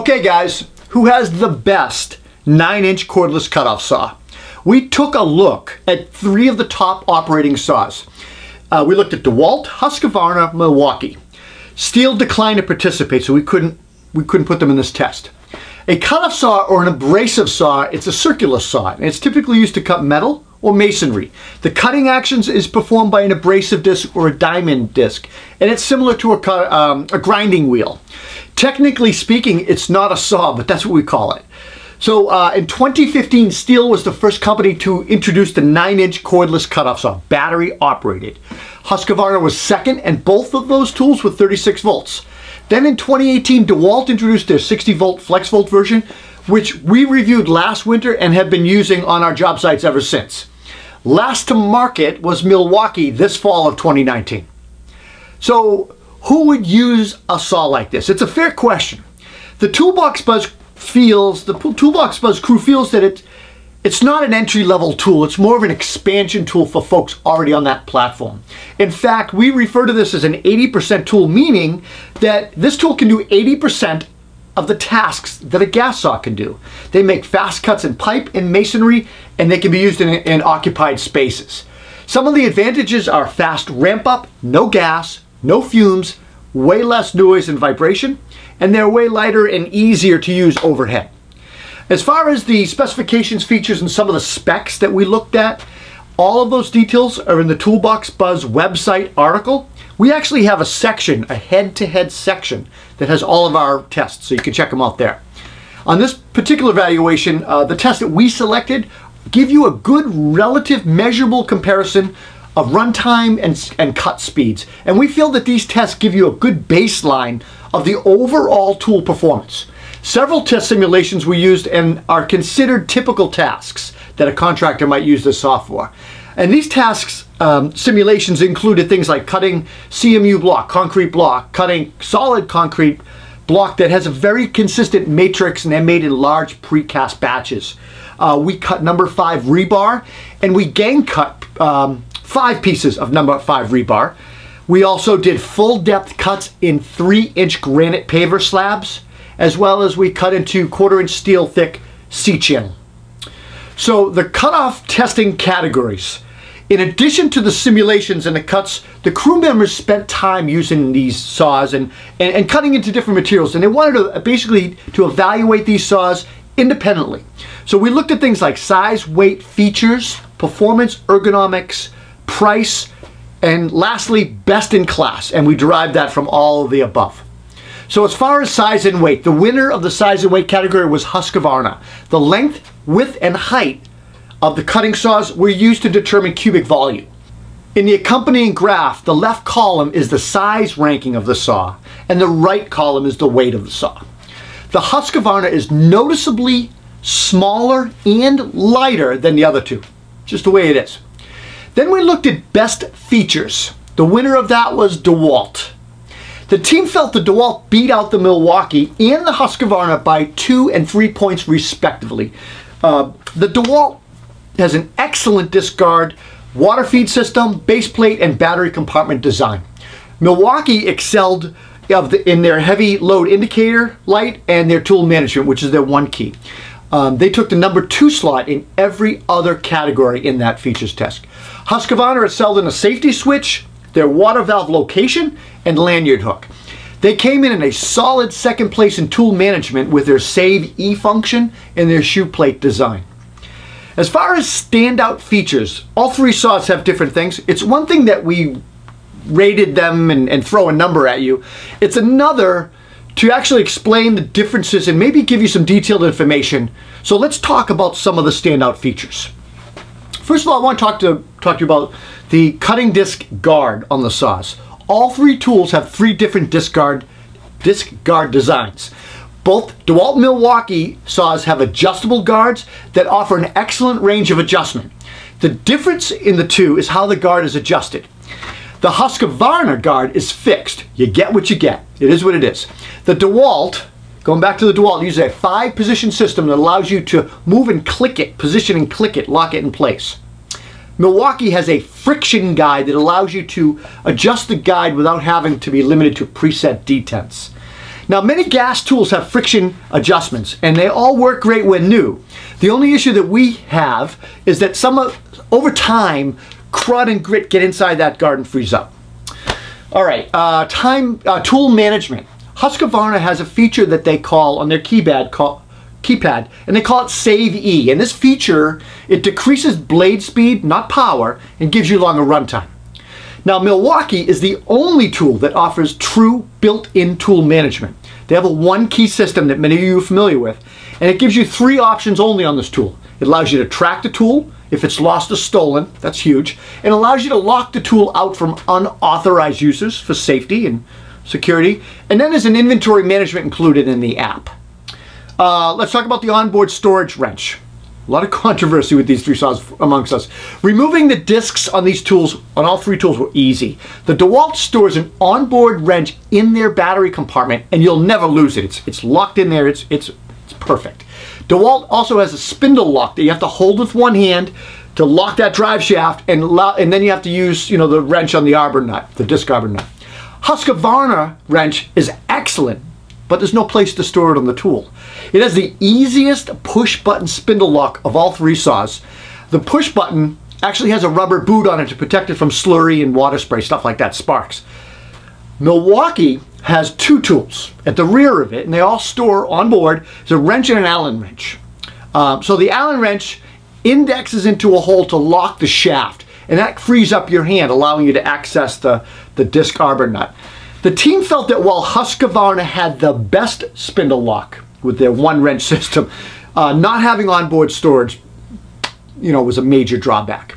Okay guys, who has the best 9-inch cordless cutoff saw? We took a look at three of the top operating saws. Uh, we looked at DeWalt, Husqvarna, Milwaukee. Stihl declined to participate, so we couldn't, we couldn't put them in this test. A cutoff saw or an abrasive saw, it's a circular saw, and it's typically used to cut metal or masonry. The cutting actions is performed by an abrasive disc or a diamond disc, and it's similar to a, um, a grinding wheel. Technically speaking, it's not a saw, but that's what we call it. So uh, in 2015, Stihl was the first company to introduce the 9-inch cordless cutoff saw, battery operated. Husqvarna was second, and both of those tools were 36 volts. Then in 2018, DeWalt introduced their 60 volt FlexVolt version, which we reviewed last winter and have been using on our job sites ever since. Last to market was Milwaukee this fall of 2019. So who would use a saw like this? It's a fair question. The Toolbox Buzz feels, the Toolbox Buzz crew feels that it, it's not an entry-level tool, it's more of an expansion tool for folks already on that platform. In fact, we refer to this as an 80% tool, meaning that this tool can do 80% of the tasks that a gas saw can do. They make fast cuts in pipe and masonry, and they can be used in, in occupied spaces. Some of the advantages are fast ramp up, no gas, no fumes, way less noise and vibration, and they're way lighter and easier to use overhead. As far as the specifications, features, and some of the specs that we looked at, all of those details are in the Toolbox Buzz website article. We actually have a section, a head-to-head -head section, that has all of our tests, so you can check them out there. On this particular evaluation, uh, the tests that we selected give you a good relative measurable comparison of runtime and, and cut speeds. And we feel that these tests give you a good baseline of the overall tool performance. Several test simulations were used and are considered typical tasks that a contractor might use this software. And these tasks, um, simulations included things like cutting CMU block, concrete block, cutting solid concrete block that has a very consistent matrix and they're made in large precast batches. Uh, we cut number five rebar and we gang cut um, five pieces of number five rebar. We also did full depth cuts in three inch granite paver slabs, as well as we cut into quarter inch steel thick C-channel. So the cutoff testing categories. In addition to the simulations and the cuts, the crew members spent time using these saws and, and, and cutting into different materials. And they wanted to basically to evaluate these saws independently. So we looked at things like size, weight, features, performance, ergonomics, price, and lastly, best in class. And we derived that from all of the above. So as far as size and weight, the winner of the size and weight category was Husqvarna. The length, width, and height of the cutting saws were used to determine cubic volume. In the accompanying graph, the left column is the size ranking of the saw, and the right column is the weight of the saw. The Husqvarna is noticeably smaller and lighter than the other two, just the way it is. Then we looked at best features. The winner of that was DeWalt. The team felt the DeWalt beat out the Milwaukee and the Husqvarna by two and three points respectively. Uh, the DeWalt has an excellent disc guard, water feed system, base plate, and battery compartment design. Milwaukee excelled the, in their heavy load indicator light and their tool management, which is their one key. Um, they took the number two slot in every other category in that features test. Husqvarna excelled in a safety switch, their water valve location, and lanyard hook. They came in in a solid second place in tool management with their Save E function and their shoe plate design. As far as standout features, all three saws have different things. It's one thing that we rated them and, and throw a number at you. It's another to actually explain the differences and maybe give you some detailed information. So let's talk about some of the standout features. First of all, I want to talk to, talk to you about the cutting disc guard on the saws. All three tools have three different disc guard, disc guard designs. Both DeWalt Milwaukee saws have adjustable guards that offer an excellent range of adjustment. The difference in the two is how the guard is adjusted. The Husqvarna guard is fixed. You get what you get. It is what it is. The DeWalt, going back to the DeWalt, uses a five position system that allows you to move and click it, position and click it, lock it in place. Milwaukee has a friction guide that allows you to adjust the guide without having to be limited to preset detents. Now, many gas tools have friction adjustments, and they all work great when new. The only issue that we have is that some of, over time, crud and grit get inside that guard and freeze up. All right, uh, time uh, tool management. Husqvarna has a feature that they call on their keypad call, keypad, and they call it Save E. And this feature it decreases blade speed, not power, and gives you longer runtime. Now, Milwaukee is the only tool that offers true built-in tool management. They have a one-key system that many of you are familiar with, and it gives you three options only on this tool. It allows you to track the tool if it's lost or stolen, that's huge, and allows you to lock the tool out from unauthorized users for safety and security, and then there's an inventory management included in the app. Uh, let's talk about the onboard storage wrench. A lot of controversy with these three saws amongst us. Removing the discs on these tools, on all three tools, were easy. The DeWalt stores an onboard wrench in their battery compartment, and you'll never lose it. It's, it's locked in there. It's, it's, it's perfect. DeWalt also has a spindle lock that you have to hold with one hand to lock that drive shaft, and, and then you have to use you know the wrench on the arbor nut, the disc arbor nut. Husqvarna wrench is excellent but there's no place to store it on the tool. It has the easiest push button spindle lock of all three saws. The push button actually has a rubber boot on it to protect it from slurry and water spray, stuff like that, sparks. Milwaukee has two tools at the rear of it, and they all store on board. It's a wrench and an Allen wrench. Um, so the Allen wrench indexes into a hole to lock the shaft, and that frees up your hand, allowing you to access the, the disc arbor nut. The team felt that while Husqvarna had the best spindle lock with their one wrench system, uh, not having onboard storage, you know, was a major drawback.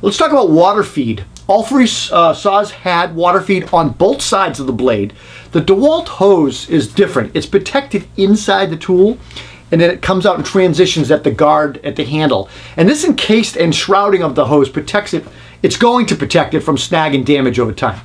Let's talk about water feed. All three uh, saws had water feed on both sides of the blade. The DeWalt hose is different. It's protected inside the tool and then it comes out and transitions at the guard at the handle. And this encased and shrouding of the hose protects it. It's going to protect it from snag and damage over time.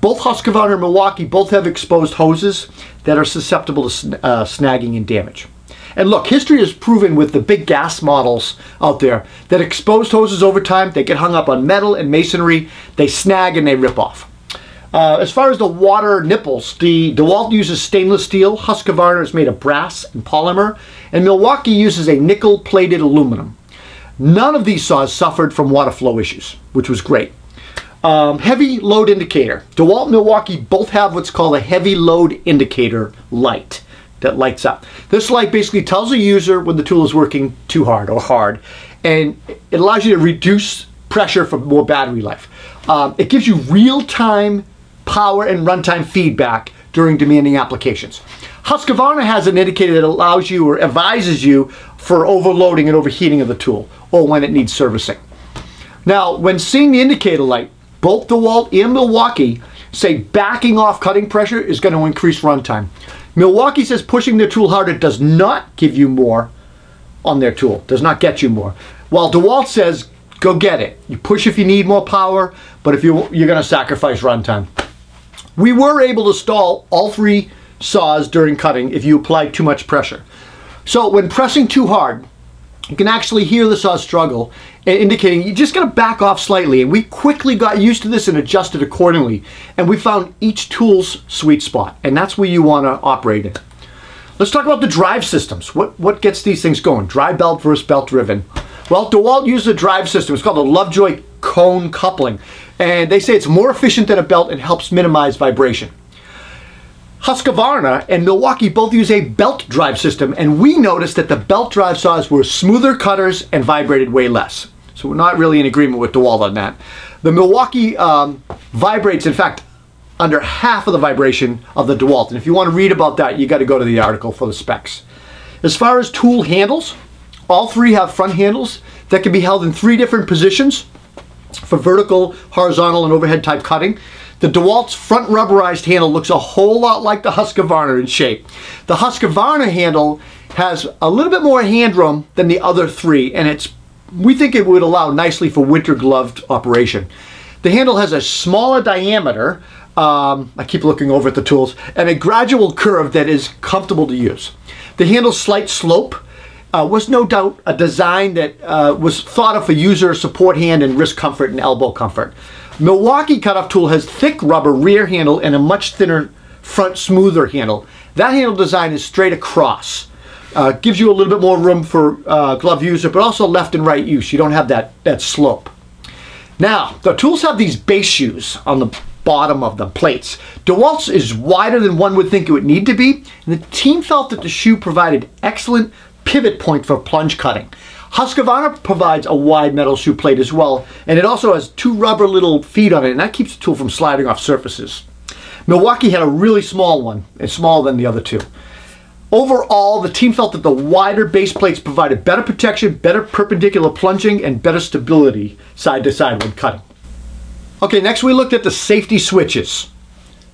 Both Husqvarna and Milwaukee both have exposed hoses that are susceptible to uh, snagging and damage. And look, history has proven with the big gas models out there that exposed hoses over time, they get hung up on metal and masonry, they snag and they rip off. Uh, as far as the water nipples, the DeWalt uses stainless steel, Husqvarna is made of brass and polymer, and Milwaukee uses a nickel-plated aluminum. None of these saws suffered from water flow issues, which was great. Um, heavy load indicator. DeWalt and Milwaukee both have what's called a heavy load indicator light that lights up. This light basically tells a user when the tool is working too hard or hard, and it allows you to reduce pressure for more battery life. Um, it gives you real-time power and runtime feedback during demanding applications. Husqvarna has an indicator that allows you or advises you for overloading and overheating of the tool or when it needs servicing. Now, when seeing the indicator light, both DeWalt and Milwaukee say backing off cutting pressure is going to increase runtime. Milwaukee says pushing their tool harder does not give you more on their tool, does not get you more. While DeWalt says go get it. You push if you need more power, but if you, you're going to sacrifice runtime. We were able to stall all three saws during cutting if you apply too much pressure. So when pressing too hard, you can actually hear the saw struggle, indicating you just got to back off slightly. And we quickly got used to this and adjusted accordingly. And we found each tool's sweet spot, and that's where you want to operate in. Let's talk about the drive systems. What, what gets these things going? Drive belt versus belt driven. Well, DeWalt uses a drive system. It's called a Lovejoy cone coupling. And they say it's more efficient than a belt and helps minimize vibration. Husqvarna and Milwaukee both use a belt drive system, and we noticed that the belt drive saws were smoother cutters and vibrated way less. So we're not really in agreement with DeWalt on that. The Milwaukee um, vibrates, in fact, under half of the vibration of the DeWalt. And if you want to read about that, you got to go to the article for the specs. As far as tool handles, all three have front handles that can be held in three different positions for vertical, horizontal, and overhead type cutting. The DeWalt's front rubberized handle looks a whole lot like the Husqvarna in shape. The Husqvarna handle has a little bit more hand room than the other three, and it's we think it would allow nicely for winter gloved operation. The handle has a smaller diameter, um, I keep looking over at the tools, and a gradual curve that is comfortable to use. The handle's slight slope uh, was no doubt a design that uh, was thought of for user support hand and wrist comfort and elbow comfort. Milwaukee cutoff tool has thick rubber rear handle and a much thinner front smoother handle. That handle design is straight across. Uh, gives you a little bit more room for uh, glove user, but also left and right use. You don't have that, that slope. Now, the tools have these base shoes on the bottom of the plates. DeWalt's is wider than one would think it would need to be, and the team felt that the shoe provided excellent pivot point for plunge cutting. Husqvarna provides a wide metal shoe plate as well, and it also has two rubber little feet on it, and that keeps the tool from sliding off surfaces. Milwaukee had a really small one, and smaller than the other two. Overall, the team felt that the wider base plates provided better protection, better perpendicular plunging, and better stability side to side when cutting. Okay, next we looked at the safety switches.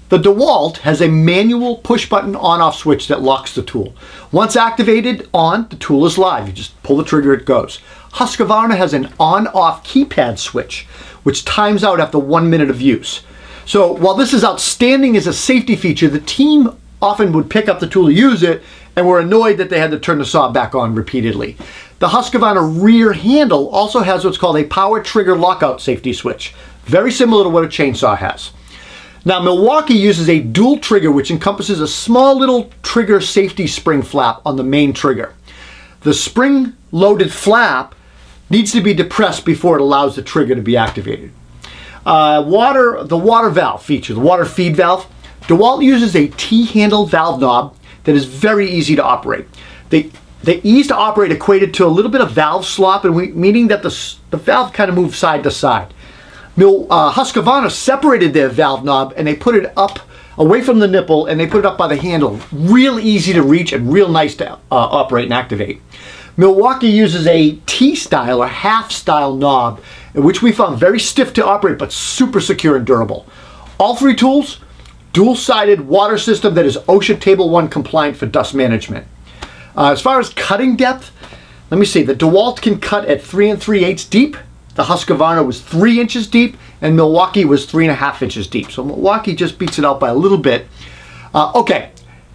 The DeWalt has a manual push button on off switch that locks the tool. Once activated on, the tool is live. You just pull the trigger, it goes. Husqvarna has an on off keypad switch, which times out after one minute of use. So while this is outstanding as a safety feature, the team often would pick up the tool to use it and were annoyed that they had to turn the saw back on repeatedly. The Husqvarna rear handle also has what's called a power trigger lockout safety switch, very similar to what a chainsaw has. Now Milwaukee uses a dual trigger which encompasses a small little trigger safety spring flap on the main trigger. The spring loaded flap needs to be depressed before it allows the trigger to be activated. Uh, water, the water valve feature, the water feed valve, DeWalt uses a T-handle valve knob that is very easy to operate. The, ease to operate equated to a little bit of valve slop, and we, meaning that the, the valve kind of moves side to side. Mil, uh, Husqvarna separated their valve knob and they put it up away from the nipple and they put it up by the handle. Real easy to reach and real nice to uh, operate and activate. Milwaukee uses a T-style or half-style knob, which we found very stiff to operate but super secure and durable. All three tools dual-sided water system that is OSHA Table 1 compliant for dust management. Uh, as far as cutting depth, let me see, the DeWalt can cut at 3 and 3 eighths deep. The Husqvarna was 3 inches deep, and Milwaukee was 3.5 inches deep. So Milwaukee just beats it out by a little bit. Uh, okay,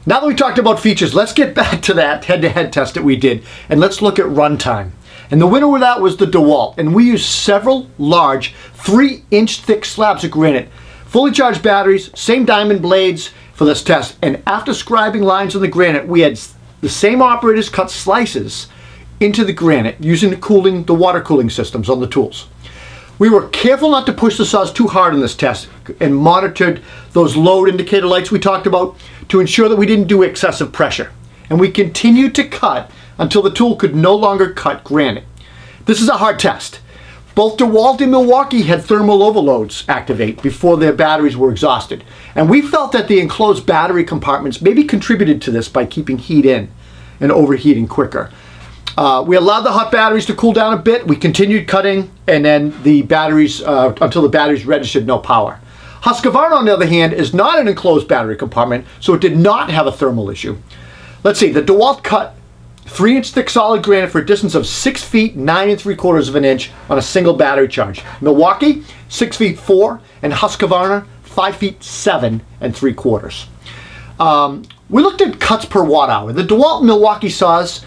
now that we talked about features, let's get back to that head-to-head -head test that we did, and let's look at runtime. And the winner with that was the DeWalt, and we used several large, 3-inch thick slabs of granite Fully charged batteries, same diamond blades for this test, and after scribing lines on the granite, we had the same operators cut slices into the granite using the cooling, the water cooling systems on the tools. We were careful not to push the saws too hard in this test and monitored those load indicator lights we talked about to ensure that we didn't do excessive pressure. And we continued to cut until the tool could no longer cut granite. This is a hard test. Both DeWalt and Milwaukee had thermal overloads activate before their batteries were exhausted. And we felt that the enclosed battery compartments maybe contributed to this by keeping heat in and overheating quicker. Uh, we allowed the hot batteries to cool down a bit. We continued cutting and then the batteries, uh, until the batteries registered no power. Husqvarna, on the other hand, is not an enclosed battery compartment, so it did not have a thermal issue. Let's see, the DeWalt cut Three inch thick solid granite for a distance of six feet, nine and three quarters of an inch on a single battery charge. Milwaukee, six feet four, and Husqvarna, five feet seven and three quarters. Um, we looked at cuts per watt hour. The DeWalt Milwaukee saws,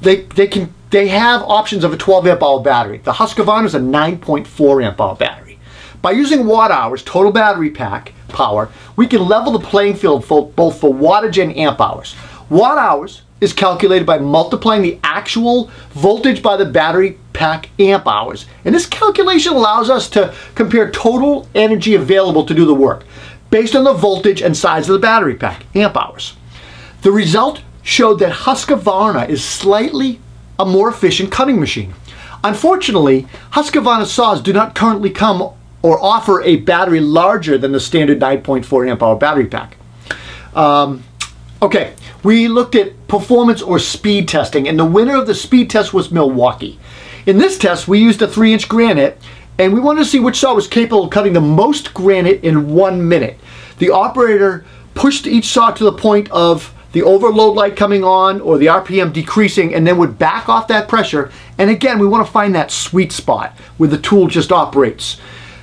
they, they can they have options of a 12 amp hour battery. The Husqvarna is a 9.4 amp hour battery. By using watt hours, total battery pack power, we can level the playing field for, both for wattage and amp hours. Watt hours is calculated by multiplying the actual voltage by the battery pack amp hours. And this calculation allows us to compare total energy available to do the work based on the voltage and size of the battery pack, amp hours. The result showed that Husqvarna is slightly a more efficient cutting machine. Unfortunately, Husqvarna saws do not currently come or offer a battery larger than the standard 9.4 amp hour battery pack. Um, okay, we looked at performance or speed testing, and the winner of the speed test was Milwaukee. In this test, we used a 3-inch granite, and we wanted to see which saw was capable of cutting the most granite in one minute. The operator pushed each saw to the point of the overload light coming on or the RPM decreasing and then would back off that pressure. And again, we want to find that sweet spot where the tool just operates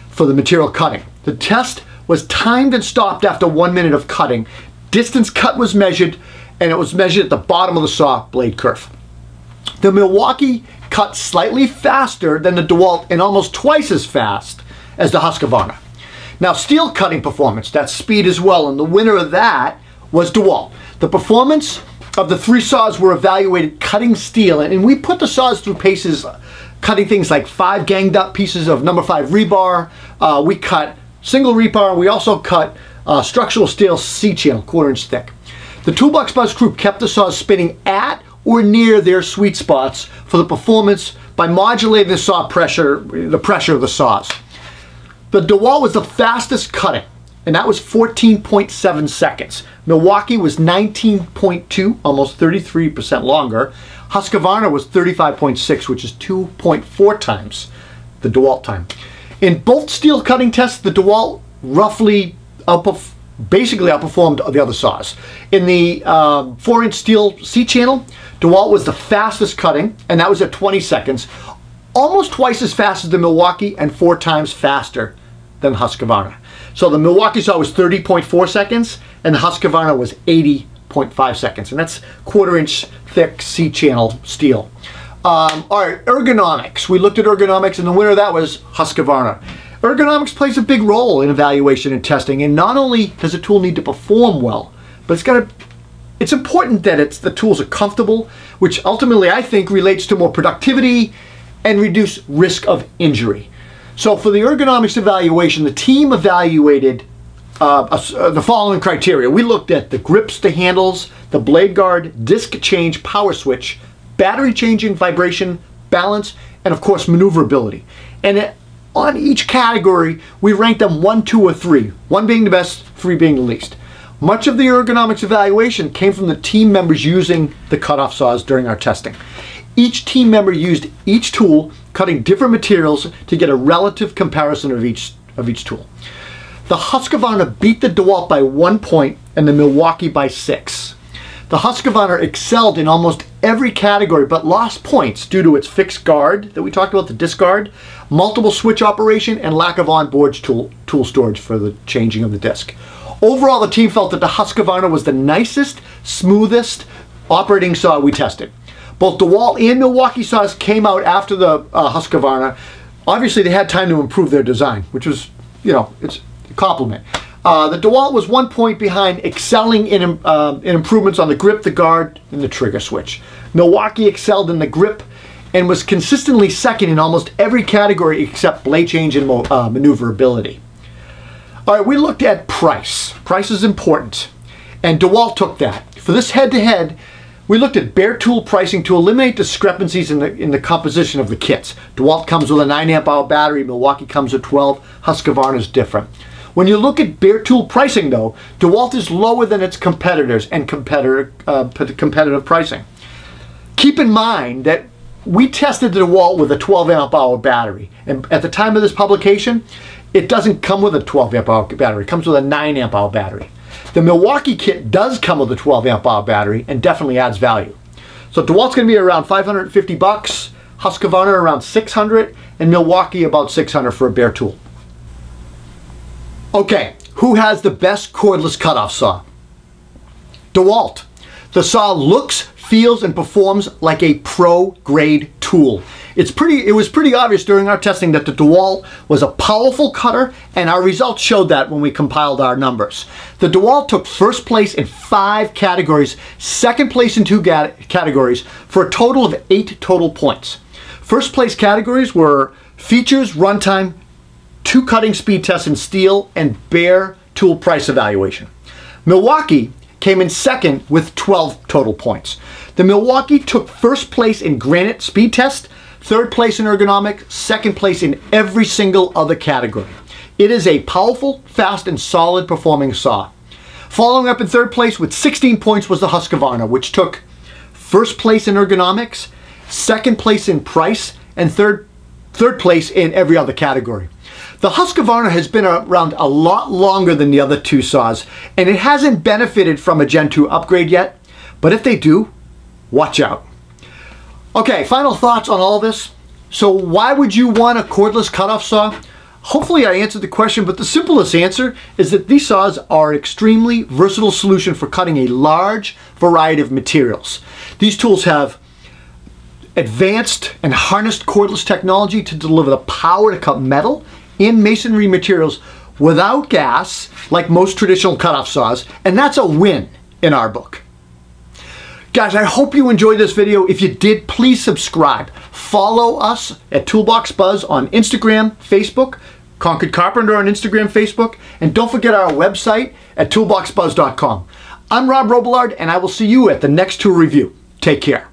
for the material cutting. The test was timed and stopped after one minute of cutting. Distance cut was measured and it was measured at the bottom of the saw blade kerf. The Milwaukee cut slightly faster than the DeWalt and almost twice as fast as the Husqvarna. Now steel cutting performance, that's speed as well, and the winner of that was DeWalt. The performance of the three saws were evaluated cutting steel, and we put the saws through paces cutting things like five ganged up pieces of number five rebar. Uh, we cut single rebar. We also cut uh, structural steel C-channel, quarter inch thick. The Toolbox Buzz crew kept the saws spinning at or near their sweet spots for the performance by modulating the saw pressure, the pressure of the saws. The DeWalt was the fastest cutting, and that was 14.7 seconds. Milwaukee was 19.2, almost 33% longer. Husqvarna was 35.6, which is 2.4 times the DeWalt time. In both steel cutting tests, the DeWalt roughly outperf basically outperformed the other saws. In the 4-inch um, steel C-channel, DeWalt was the fastest cutting, and that was at 20 seconds, almost twice as fast as the Milwaukee and four times faster than Husqvarna. So the Milwaukee saw was 30.4 seconds, and the Husqvarna was 80.5 seconds, and that's quarter-inch thick C-channel steel. Um, all right, ergonomics. We looked at ergonomics, and the winner of that was Husqvarna. Ergonomics plays a big role in evaluation and testing, and not only does a tool need to perform well, but it's got to it's important that it's the tools are comfortable, which ultimately I think relates to more productivity and reduce risk of injury. So for the ergonomics evaluation, the team evaluated uh, uh, the following criteria. We looked at the grips, the handles, the blade guard, disc change, power switch, battery changing, vibration, balance, and of course maneuverability. And it, on each category, we ranked them one, two, or three. One being the best, three being the least. Much of the ergonomics evaluation came from the team members using the cutoff saws during our testing. Each team member used each tool, cutting different materials to get a relative comparison of each, of each tool. The Husqvarna beat the DeWalt by one point and the Milwaukee by six. The Husqvarna excelled in almost every category but lost points due to its fixed guard that we talked about, the disc guard, multiple switch operation, and lack of onboard tool, tool storage for the changing of the disc. Overall, the team felt that the Husqvarna was the nicest, smoothest operating saw we tested. Both the DeWalt and Milwaukee saws came out after the uh, Husqvarna. Obviously, they had time to improve their design, which was, you know, it's a compliment. Uh, the DeWalt was one point behind, excelling in, uh, in improvements on the grip, the guard, and the trigger switch. Milwaukee excelled in the grip and was consistently second in almost every category except blade change and uh, maneuverability. All right, we looked at price. Price is important, and DeWalt took that. For this head-to-head, -head, we looked at bare tool pricing to eliminate discrepancies in the, in the composition of the kits. DeWalt comes with a 9 amp hour battery, Milwaukee comes with 12, Husqvarna is different. When you look at bare tool pricing though, DeWalt is lower than its competitors and competitor, uh, competitive pricing. Keep in mind that we tested the DeWalt with a 12 amp hour battery. And at the time of this publication, it doesn't come with a 12 amp hour battery. It comes with a 9 amp hour battery. The Milwaukee kit does come with a 12 amp hour battery and definitely adds value. So DeWalt's going to be around 550 bucks, Husqvarna around 600, and Milwaukee about 600 for a bare tool. Okay, who has the best cordless cutoff saw? DeWalt. The saw looks, feels, and performs like a pro-grade tool. It's pretty, it was pretty obvious during our testing that the DeWalt was a powerful cutter, and our results showed that when we compiled our numbers. The DeWalt took first place in five categories, second place in two categories, for a total of eight total points. First place categories were features, runtime, two cutting speed tests in steel, and bare tool price evaluation. Milwaukee came in second with 12 total points. The Milwaukee took first place in granite speed test, third place in ergonomic, second place in every single other category. It is a powerful, fast, and solid performing saw. Following up in third place with 16 points was the Husqvarna, which took first place in ergonomics, second place in price, and third, third place in every other category. The Husqvarna has been around a lot longer than the other two saws, and it hasn't benefited from a Gen 2 upgrade yet, but if they do, watch out. Okay, final thoughts on all this. So why would you want a cordless cutoff saw? Hopefully I answered the question, but the simplest answer is that these saws are an extremely versatile solution for cutting a large variety of materials. These tools have advanced and harnessed cordless technology to deliver the power to cut metal in masonry materials without gas, like most traditional cutoff saws, and that's a win in our book. Guys, I hope you enjoyed this video. If you did, please subscribe. Follow us at Toolbox Buzz on Instagram, Facebook, Concord Carpenter on Instagram, Facebook, and don't forget our website at toolboxbuzz.com. I'm Rob Robillard, and I will see you at the next tool review. Take care.